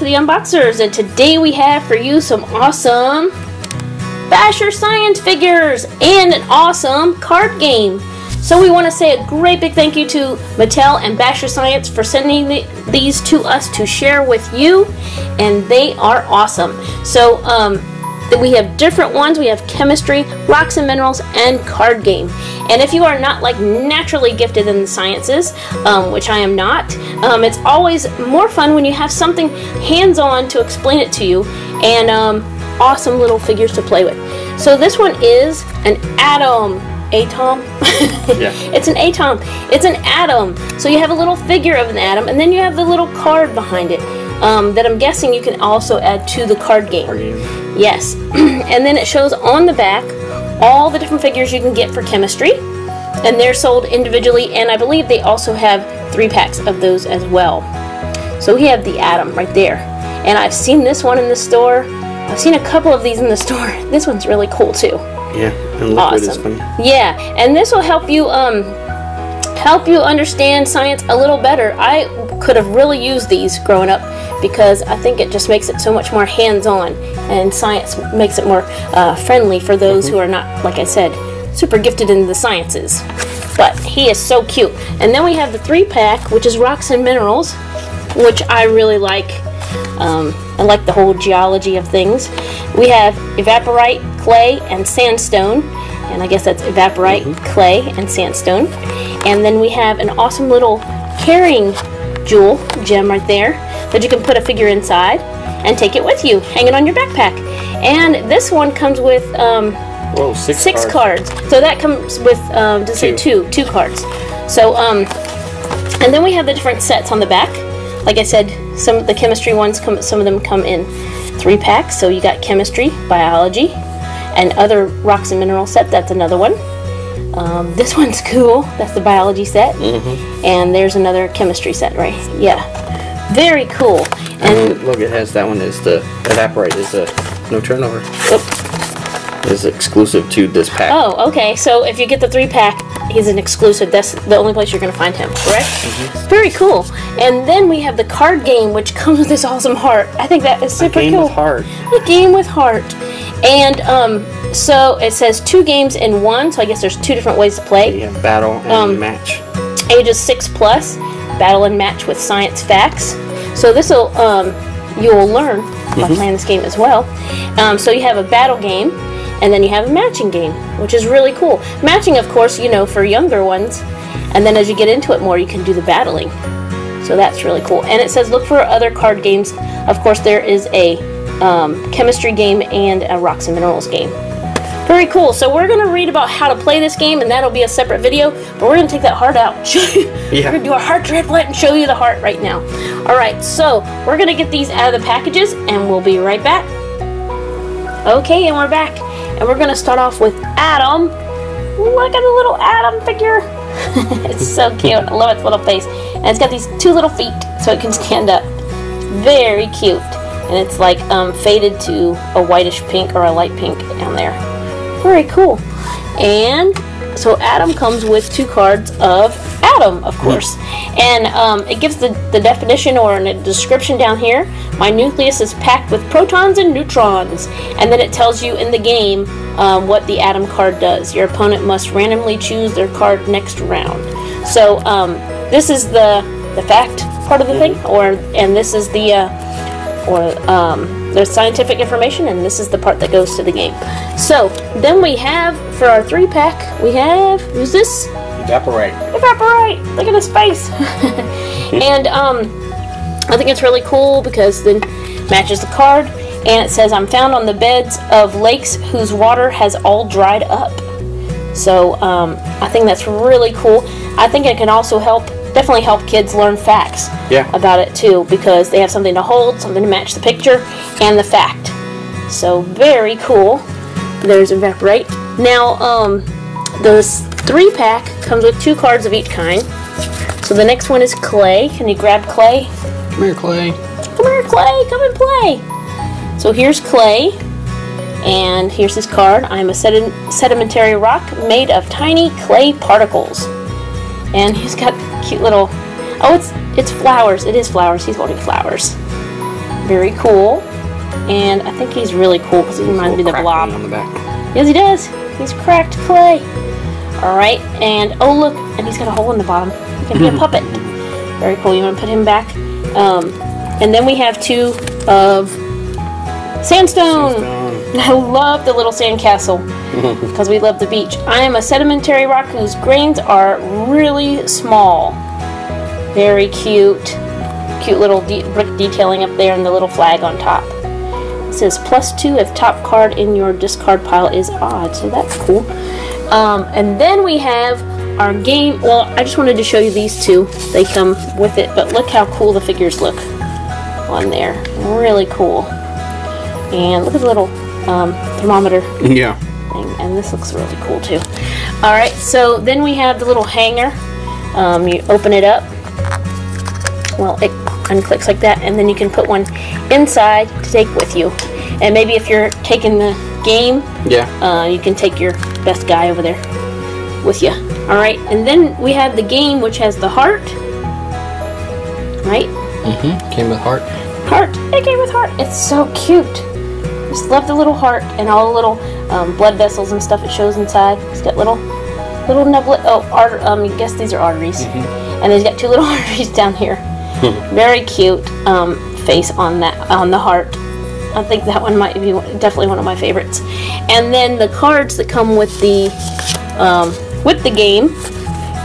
to the Unboxers, and today we have for you some awesome Basher Science figures and an awesome card game. So we want to say a great big thank you to Mattel and Basher Science for sending the, these to us to share with you, and they are awesome. So um, we have different ones. We have chemistry, rocks and minerals, and card game. And if you are not like naturally gifted in the sciences, um, which I am not, um, it's always more fun when you have something hands-on to explain it to you, and um, awesome little figures to play with. So this one is an atom. Atom? Yeah. it's an atom. It's an atom. So you have a little figure of an atom, and then you have the little card behind it um, that I'm guessing you can also add to the card game. Yes. and then it shows on the back all the different figures you can get for chemistry. And they're sold individually, and I believe they also have three packs of those as well. So we have the atom right there. And I've seen this one in the store. I've seen a couple of these in the store. This one's really cool too. Yeah, and liquid is Awesome. fun. Yeah, and this will help you um help you understand science a little better. I could have really used these growing up because I think it just makes it so much more hands-on, and science makes it more uh, friendly for those who are not, like I said, super gifted in the sciences. But he is so cute. And then we have the three-pack, which is rocks and minerals, which I really like. Um, I like the whole geology of things. We have evaporite, clay, and sandstone. And I guess that's evaporite, clay, and sandstone. And then we have an awesome little carrying jewel gem right there that you can put a figure inside and take it with you, hang it on your backpack. And this one comes with um, Whoa, six, six cards. cards. So that comes with um, to say Two. two, two cards. So um, and then we have the different sets on the back. Like I said, some of the chemistry ones come. Some of them come in three packs. So you got chemistry, biology, and other rocks and mineral set. That's another one. Um, this one's cool. That's the biology set. Mm-hmm. And there's another chemistry set, right? Yeah, very cool. And And look, it has that one is the evaporite is a no turnover. Oops. Is exclusive to this pack. Oh, okay. So if you get the three pack, he's an exclusive. That's the only place you're going to find him, correct? Very cool. And then we have the card game, which comes with this awesome heart. I think that is A super game cool. with heart. A game with heart. And um, so it says two games in one. So I guess there's two different ways to play. Yeah, battle and Um, match. Ages six plus, battle and match with science facts. So this will um, you will learn by playing this game as well. Um, so you have a battle game, and then you have a matching game, which is really cool. Matching, of course, you know for younger ones, and then as you get into it more, you can do the battling. So that's really cool. And it says look for other card games. Of course, there is a um, chemistry game and a rocks and minerals game. Very cool. So we're gonna read about how to play this game, and that'll be a separate video. But we're gonna take that heart out. We're gonna do a heart transplant and show you the heart right now. All right. So we're gonna get these out of the packages, and we'll be right back. Okay, and we're back, and we're gonna start off with Atom. Look at the little Atom figure. it's so cute. I love its little face, and it's got these two little feet, so it can stand up. Very cute, and it's like um, faded to a whitish pink or a light pink down there. Very cool. And so Atom comes with two cards of Atom, of course. And um, it gives the, the definition or a description down here. My nucleus is packed with protons and neutrons. And then it tells you in the game um, what the Atom card does. Your opponent must randomly choose their card next round. So um, this is the, the fact part of the thing, or and this is the uh, or um, there's scientific information, and this is the part that goes to the game. So then we have for our three pack, we have who's this? Evaporite. Evaporite. Look at his face. and um, I think it's really cool because then matches the card, and it says I'm found on the beds of lakes whose water has all dried up. So um, I think that's really cool. I think it can also help, definitely help kids learn facts Yeah. about it too, because they have something to hold, something to match the picture, and the fact. So very cool. There's evaporite. Now, um, this three pack comes with two cards of each kind. So the next one is clay. Can you grab clay? Come here, Clay. Come here, Clay. Come and play. So here's Clay. And here's his card. I'm a sedimentary rock made of tiny clay particles. And he's got cute little. Oh, it's it's flowers. It is flowers. He's holding flowers. Very cool. And I think he's really cool because he reminds me of the blob. on the back. Yes, he does. He's cracked clay. All right, and oh look, and he's got a hole in the bottom. He can be a puppet. Very cool. You want to put him back? Um, and then we have two of sandstone. Sandstone. I love the little sandcastle because we love the beach. I am a sedimentary rock whose grains are really small. Very cute. Cute little de- brick detailing up there and the little flag on top. It says plus two if top card in your discard pile is odd, so that's cool. Um, and then we have our game. Well, I just wanted to show you these two. They come with it, but look how cool the figures look on there. Really cool. And look at the little um, thermometer Yeah. Thing, and this looks really cool too. All right, so then we have the little hanger. Um, you open it up. Well, it unclicks like that, and then you can put one inside to take with you. And maybe if you're taking the game, Yeah. uh, you can take your best guy over there with you. All right, and then we have the game, which has the heart. Right, Mm-hmm. Came with heart. heart. It came with heart. It's so cute. Just love the little heart and all the little um, blood vessels and stuff it shows inside. It's got little little nublet. Oh, art, um, I guess these are arteries. And it's got two little arteries down here. Very cute um, face on that on the heart. I think that one might be definitely one of my favorites. And then the cards that come with the um, with the game,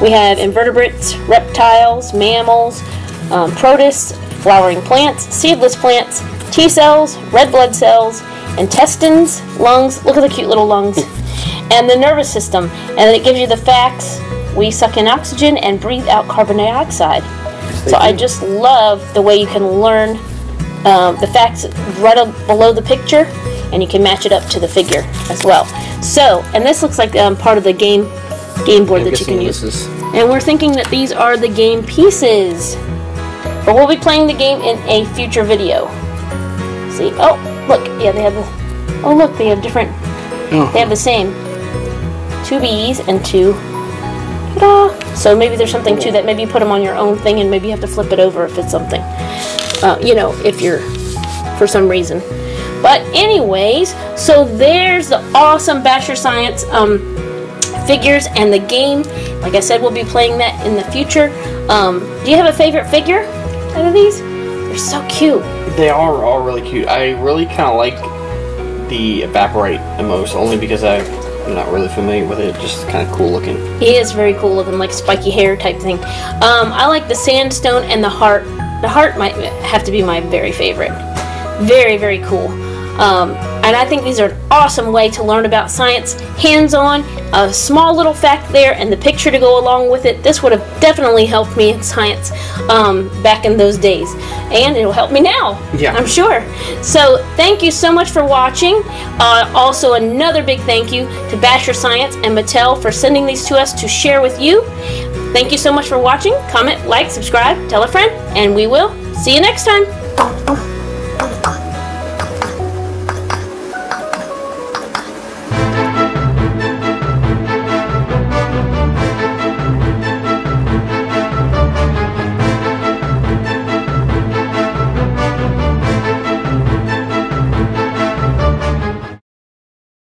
we have invertebrates, reptiles, mammals, um, protists, flowering plants, seedless plants, T cells, red blood cells, intestines, lungs. Look at the cute little lungs. and the nervous system. And then it gives you the facts. We suck in oxygen and breathe out carbon dioxide. So I just love the way you can learn um, the facts right below the picture, and you can match it up to the figure as well. So, and this looks like um, part of the game game board I'm that you can use. is. And we're thinking that these are the game pieces. But we'll be playing the game in a future video. See? Oh, look. Yeah, they have the. Oh, look. They have different. Oh. They have the same. Two bees and two. Ta-da! So maybe there's something to that. Maybe you put them on your own thing, and maybe you have to flip it over if it's something. Uh, you know, if you're for some reason. But anyways, so there's the awesome Basher Science um, figures and the game. Like I said, we'll be playing that in the future. Um, do you have a favorite figure out of these? They're so cute. They are all really cute. I really kind of like the evaporite the most, only because I, I'm not really familiar with it. Just kind of cool looking. He is very cool looking, like spiky hair type thing. Um, I like the sandstone and the heart. The heart might have to be my very favorite. Very, very cool. Um, and I think these are an awesome way to learn about science, hands-on. A small little fact there, and the picture to go along with it. This would have definitely helped me in science um, back in those days, and it'll help me now. Yeah. I'm sure. So thank you so much for watching. Uh, also, another big thank you to Basher Science and Mattel for sending these to us to share with you. Thank you so much for watching. Comment, like, subscribe, tell a friend, and we will see you next time.